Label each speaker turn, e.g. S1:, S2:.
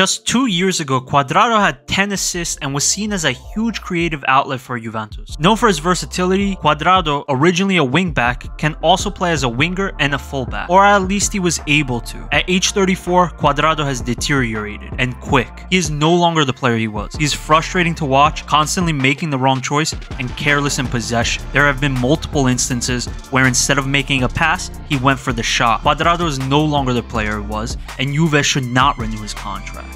S1: Just two years ago, Cuadrado had 10 assists and was seen as a huge creative outlet for Juventus. Known for his versatility, Cuadrado, originally a wingback, can also play as a winger and a fullback, or at least he was able to. At age 34, Cuadrado has deteriorated, and quick. He is no longer the player he was. He is frustrating to watch, constantly making the wrong choice, and careless in possession. There have been multiple instances where instead of making a pass, he went for the shot. Cuadrado is no longer the player he was, and Juve should not renew his contract.